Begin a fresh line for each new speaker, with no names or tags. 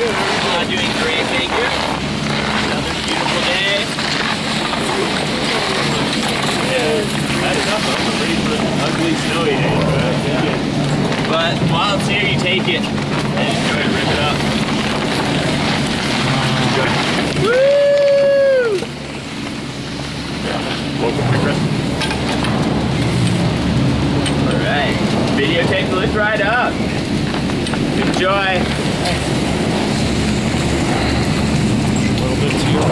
Uh, doing. Another beautiful day.
Yeah, up. Ugly snowy day. But, yeah.
While it's here, you take it and enjoy rip it up. Woo!
Christmas.
Alright, ride up. Enjoy.
A little